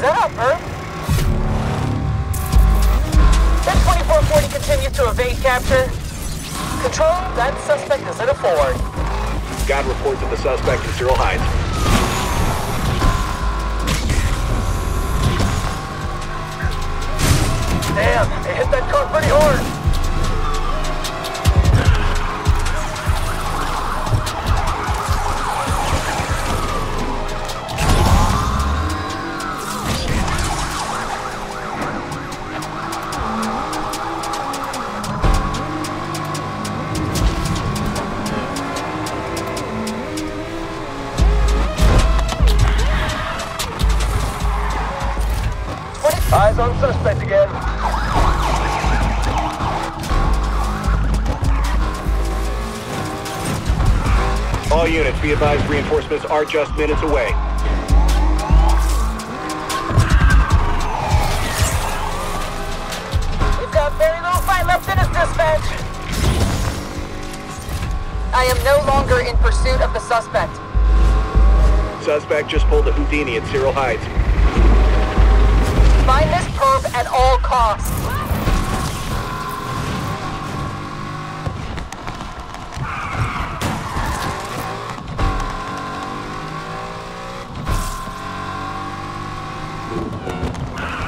Is that up, Herb? 2440 continues to evade capture. Control, that suspect is in a Ford. God reports that the suspect is Cyril Hines. Damn, they hit that car pretty hard. Eyes on suspect again. All units, be advised reinforcements are just minutes away. We've got very little fight left in us, dispatch. I am no longer in pursuit of the suspect. Suspect just pulled a Houdini at Cyril Heights. Ah!